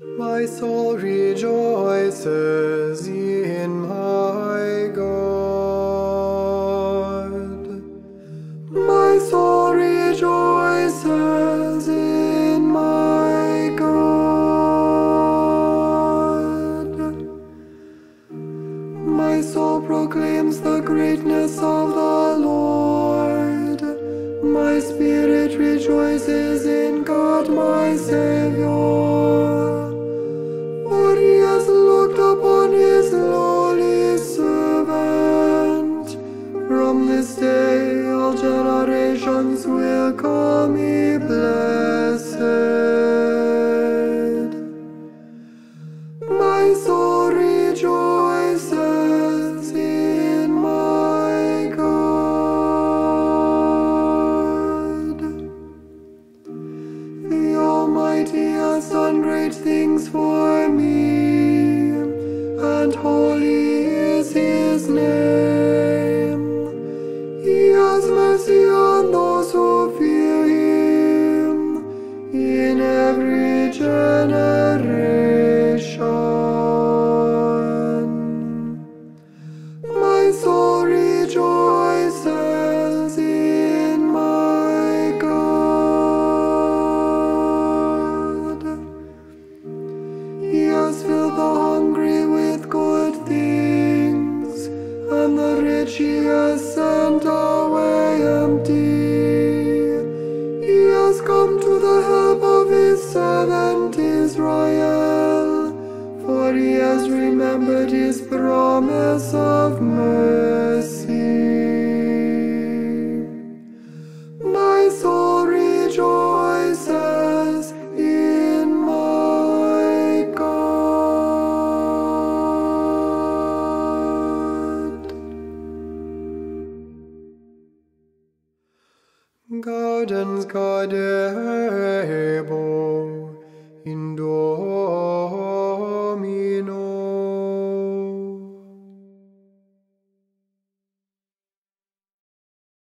My soul rejoices in my God. My soul rejoices in my God. My soul proclaims the greatness of the Lord. My spirit rejoices in God my Savior. Generations will call me blessed. My soul rejoices in my God. The Almighty has done great things for me, and holy is His name. He has mercy rich he has sent away empty. He has come to the help of his servant Israel, for he has remembered his promise of mercy. Gardens Gadebo, Indo